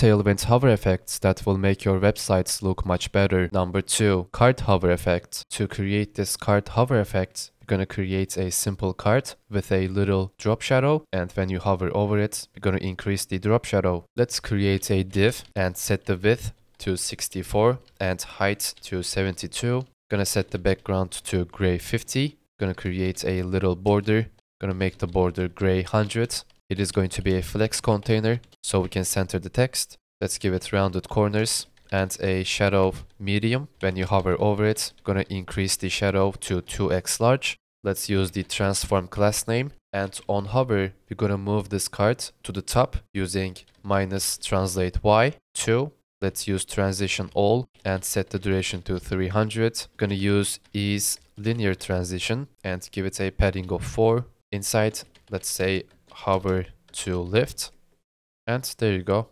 Tailwind hover effects that will make your websites look much better. Number two, card hover effect. To create this card hover effect, going to create a simple card with a little drop shadow and when you hover over it, going to increase the drop shadow. Let's create a div and set the width to 64 and height to 72. Gonna set the background to gray 50. Gonna create a little border. Gonna make the border gray 100. It is going to be a flex container so we can center the text. Let's give it rounded corners and a shadow medium. When you hover over it, gonna increase the shadow to 2x large. Let's use the transform class name and on hover, we're gonna move this card to the top using minus translate y 2 Let's use transition all and set the duration to 300. Gonna use ease linear transition and give it a padding of 4. Inside, let's say hover to lift. And there you go.